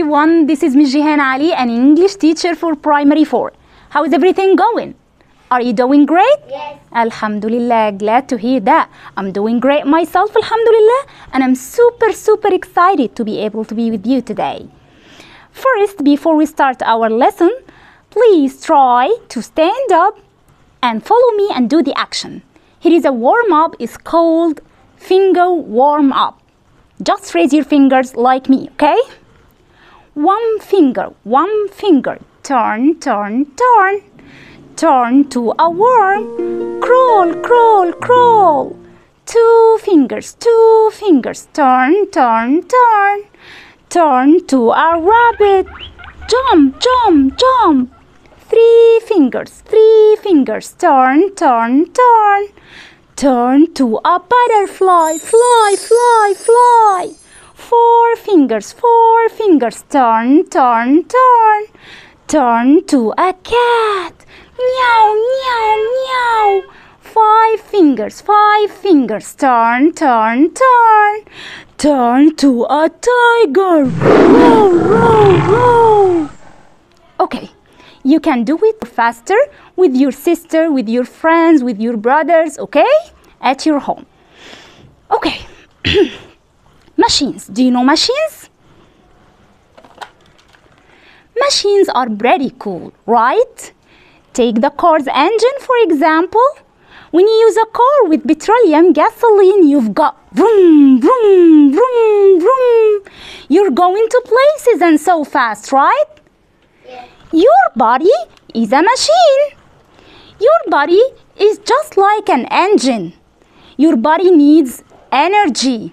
everyone. This is Ms. Jihan Ali, an English teacher for Primary 4. How is everything going? Are you doing great? Yes. Alhamdulillah, glad to hear that. I'm doing great myself, Alhamdulillah, and I'm super, super excited to be able to be with you today. First, before we start our lesson, please try to stand up and follow me and do the action. Here is a warm up, it's called finger warm up. Just raise your fingers like me, okay? One finger, one finger, turn, turn, turn. Turn to a worm, crawl, crawl, crawl. Two fingers, two fingers, turn, turn, turn. Turn to a rabbit, jump, jump, jump. Three fingers, three fingers, turn, turn, turn. Turn to a butterfly, fly, fly, fly. Four fingers, four fingers, turn, turn, turn. Turn to a cat, meow, meow, meow. Five fingers, five fingers, turn, turn, turn. Turn to a tiger, row, row, row. Okay, you can do it faster with your sister, with your friends, with your brothers, okay? At your home. Okay. machines. Do you know machines? Machines are very cool, right? Take the car's engine, for example. When you use a car with petroleum gasoline, you've got vroom, vroom, vroom, vroom. You're going to places and so fast, right? Yes. Your body is a machine. Your body is just like an engine. Your body needs energy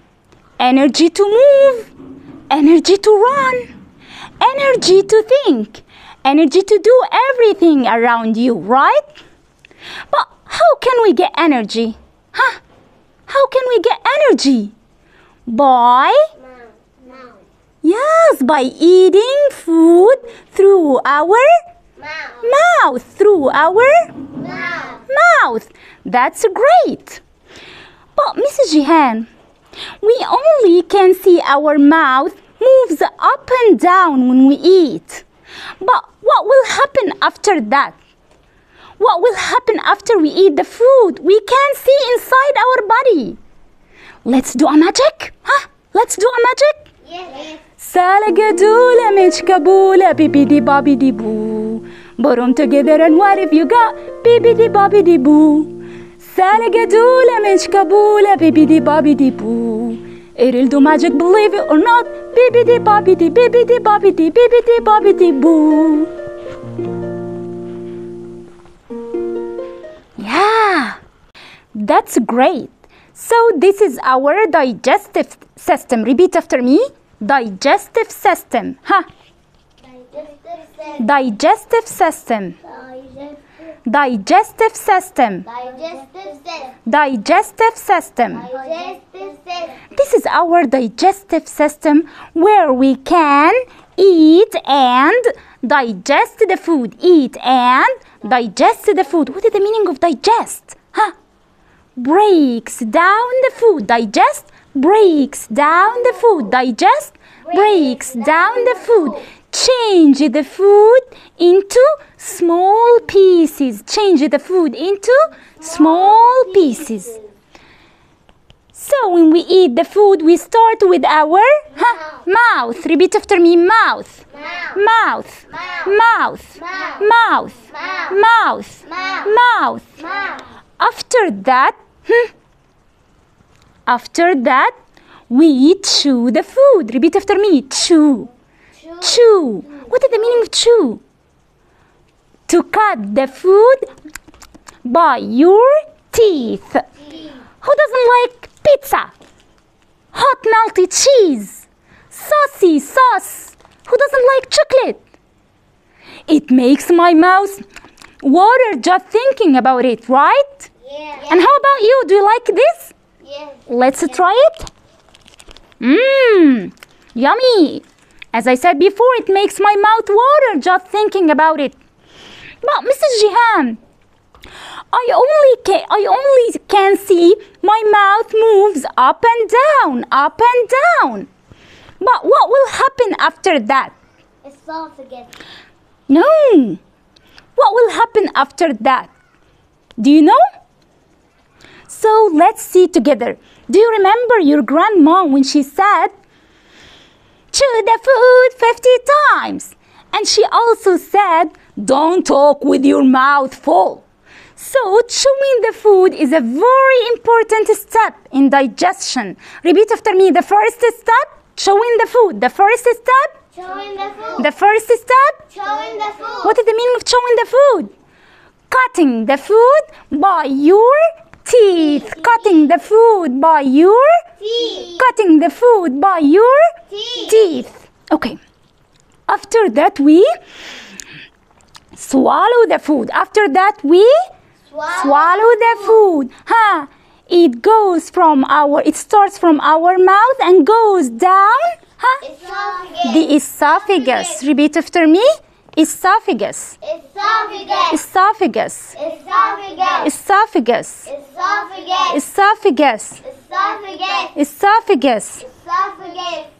energy to move, energy to run, energy to think, energy to do everything around you, right? But how can we get energy? Huh? How can we get energy? By Mouth. Yes, by eating food through our Mouth. mouth, through our Mouth. mouth. That's great. But Mrs. Jihan, we only can see our mouth moves up and down when we eat. But what will happen after that? What will happen after we eat the food? We can't see inside our body. Let's do a magic? Huh? Let's do a magic? Yes. Salagadoola, Mitchkaboola, bibbidi bobbidi boo. Put 'em together and what have you got? Bibbidi bobbidi boo. Salagadoola, Mitchkaboola, bibbidi bobbidi boo. It'll do magic, believe it or not. Bibbidi bobbidi, bibbidi bobbidi, bibbidi bobbidi boo. Yeah, that's great. So, this is our digestive system. Repeat after me digestive system. Huh? Digestive system. Digestive system. Digestive system. Digestive system. Digestive system. This is our digestive system where we can eat and digest the food. Eat and digest the food. What is the meaning of digest? Huh? Breaks down the food. Digest breaks down the food. Digest breaks down the food. Change the food into small pieces. Change the food into small pieces. So when we eat the food, we start with our mouth. Repeat after me: mouth, Mouth. mouth, mouth, mouth, mouth, mouth. Mouth. After that, hmm, after that, we chew the food. Repeat after me: chew, chew. What is the meaning of chew? To cut the food by your teeth. Who doesn't like pizza? Hot melty cheese, saucy sauce. Who doesn't like chocolate? It makes my mouth water just thinking about it, right? Yes. And how about you? Do you like this? Yes. Let's try it. Mmm, yummy. As I said before, it makes my mouth water just thinking about it. But Mrs. Jihan, I only can I only can see my mouth moves up and down, up and down. But what will happen after that? Esophagus. No. What will happen after that? Do you know? So let's see together. Do you remember your grandma when she said, chew the food 50 times? And she also said, don't talk with your mouth full. So, chewing the food is a very important step in digestion. Repeat after me the first step, chewing the food. The first step, Chewing the food. the first step, Chewing the food. what is the meaning of chewing the food? Cutting the food by your teeth. Cutting the food by your Teeth. cutting the food by your Teeth. teeth. Okay. After that we swallow the food. After that we swallow the food. Huh? It goes from our it starts from our mouth and goes down. Huh? Esophagus. The esophagus. Repeat after me. Esophagus. Esophagus. Esophagus. Esophagus. Esophagus. Esophagus. Esophagus. Esophagus. Esophagus. Esophagus.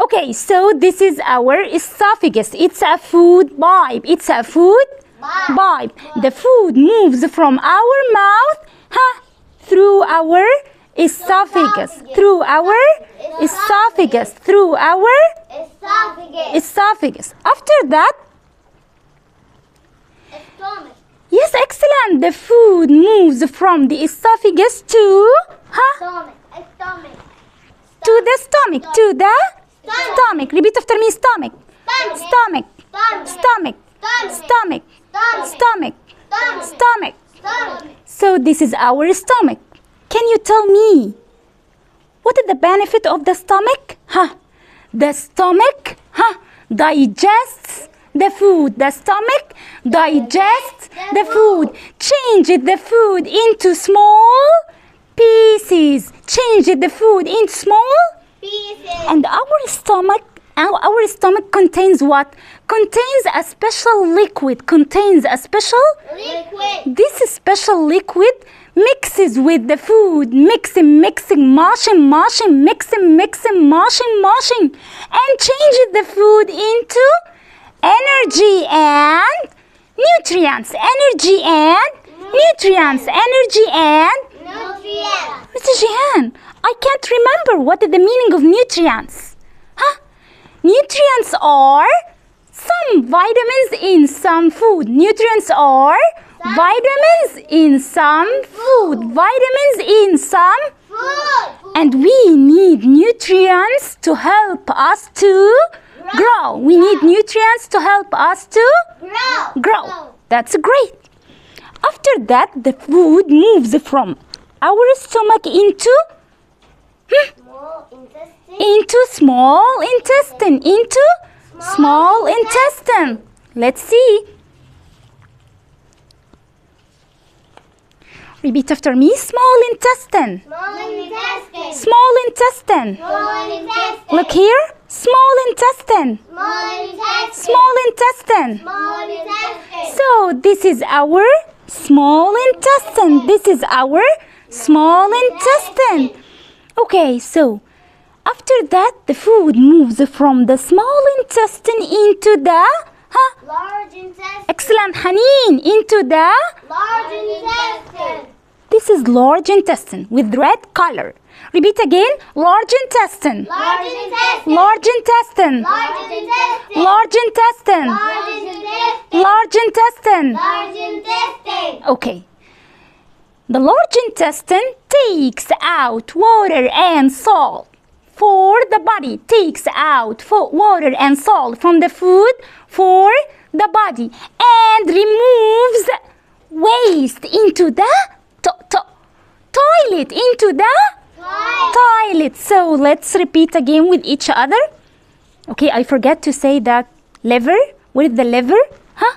Okay, so this is our esophagus. It's a food pipe. It's a food pipe. The food moves from our mouth huh, through our esophagus. Through our esophagus. Through our Esophagus. After that, yes, excellent. The food moves from the esophagus to huh, to the stomach. To the stomach. Repeat after me. Stomach. Stomach. Stomach. Stomach. Stomach. Stomach. So this is our stomach. Can you tell me what is the benefit of the stomach? Huh? The stomach, huh, digests the food. The stomach digests the food. Change the food into small pieces. Change the food into small Pieces. and our stomach our, our stomach contains what contains a special liquid contains a special Liquid. this special liquid mixes with the food mixing mixing mashing mashing mixing mixing mashing mashing and changes the food into energy and nutrients energy and nutrients energy and Nutrients. Mr. Jihan, I can't remember what is the meaning of nutrients. Huh? Nutrients are some vitamins in some food. Nutrients are vitamins in some food. Vitamins in some Food. and we need nutrients to help us to grow. We need nutrients to help us to Grow. grow. That's great. After that, the food moves from our stomach into hmm, intestine. into small intestine into small intestine. Let's see. Repeat after me. Small intestine. Small intestine. Small intestine. Small intestine. Look here. Small intestine. Small intestine. Small intestine. Small intestine. So this is our small intestine. This is our small intestine. Okay, so after that the food moves from the small intestine into the huh? Large intestine. Excellent, Hanin. Into the? Large intestine. This is large intestine with red color. Repeat again. Large intestine. Large intestine. Large intestine. Large intestine. Large intestine. Large intestine. Large intestine. Okay. The large intestine takes out water and salt for the body. Takes out water and salt from the food for the body and removes waste into the to- to- toilet. Into the Twice. toilet. So let's repeat again with each other. Okay, I forget to say that lever What is the lever Huh?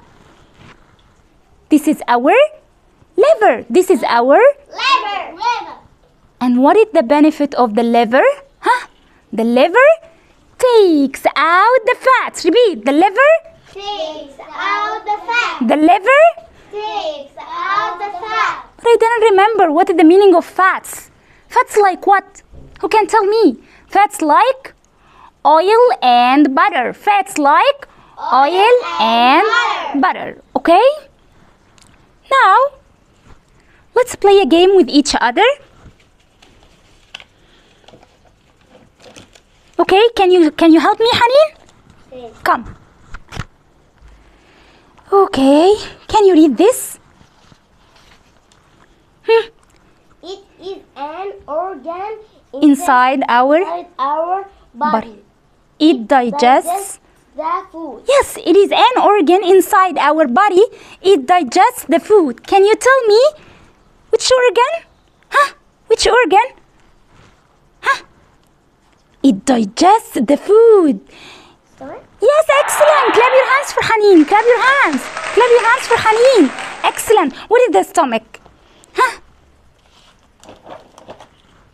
This is our lever This is our. lever, Liver. And what is the benefit of the liver? The liver takes out the fats. Repeat. The liver. Takes out the fat. The liver. Takes out the fat. But I didn't remember what is the meaning of fats. Fats like what? Who can tell me? Fats like oil and butter. Fats like oil, and, and butter. Okay? Now, let's play a game with each other. Okay, can you can you help me, Hanin? Yes. Come. Okay, can you read this? Hmm. It is an organ Inside our inside our body. body. It digests. the food. Yes, it is an organ inside our body. It digests the food. Can you tell me which organ? Huh? Which organ? Huh? It digests the food. Stomach? Yes, excellent. Clap your hands for Haneen. Clap your hands. Clap your hands for Haneen. Excellent. What is the stomach? Huh?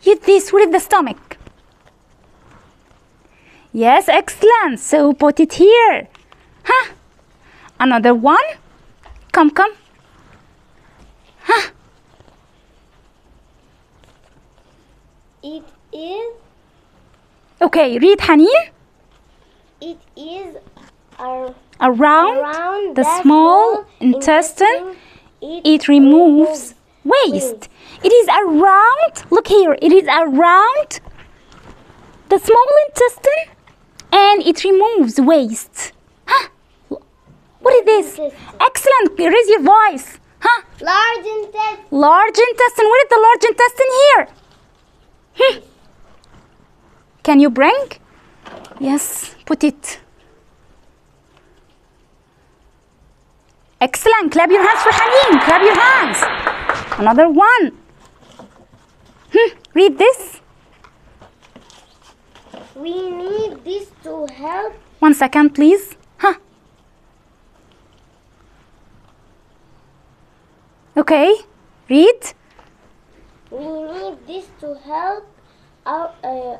Use this. What is the stomach? Yes, excellent. So put it here. Huh? Another one. Come, come. Huh? It is Okay, read Haneen. it is ar- Around, around the small intestine, it removes waste. It is around, look here, it is around the small intestine and it removes waste. Huh? What is this? Intestine. Excellent, raise your voice. Huh? large intestine. Large intestine, where is the large intestine here? Hmm. Can you bring? Yes, put it. Excellent. Clap your hands for Haneen. Clap your hands. Another one. Hmm. Read this. We need this to help One second, please. Huh. Okay. Read. we need this to help our uh,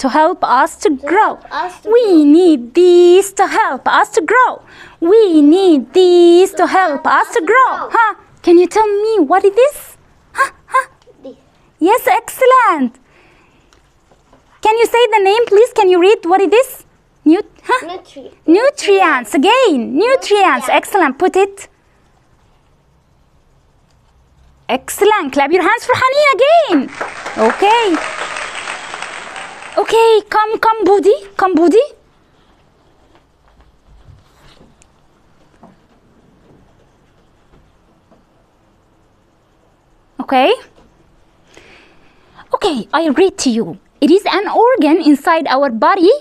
To help us to grow. us to We grow. need these to help us to grow. We need these to help us to grow. Huh? Can you tell me what it is? Huh? Huh? this. Yes, excellent. Can you say the name, please? Can you read what it is? Nut- huh? Nutri- Nutrients. Again, nutrients. Nutrients. Excellent. Put it. Excellent. Clap your hands for Haneen again. Okay. Okay, come, come, Budi. Come, Budi. Okay. Okay, I read to you. It is an organ inside our body.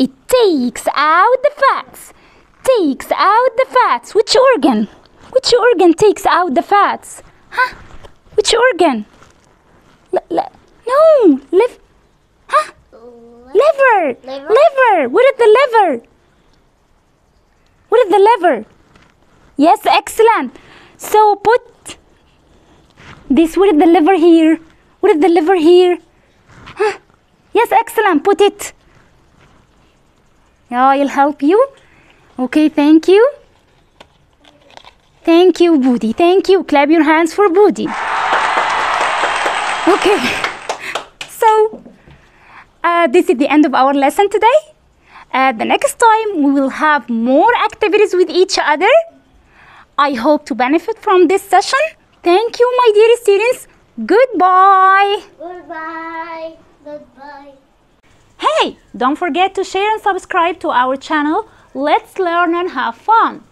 It takes out the fats. Takes out the fats. Which organ? Which organ takes out the fats? Huh? Which organ? L- no, huh? Liver. Liver. What is the liver? What is the liver? Yes, excellent. So put this. What is the liver here? What is the liver here? Huh? Yes, excellent. Put it. Yeah, I'll help you. Okay, thank you. Thank you, Budi. Thank you. Clap your hands for Budi. Okay. Uh, this is the end of our lesson today. Uh, the next time we will have more activities with each other. I hope to benefit from this session. Thank you, my dear students. Goodbye. Goodbye. Goodbye. Hey, don't forget to share and subscribe to our channel. Let's learn and have fun.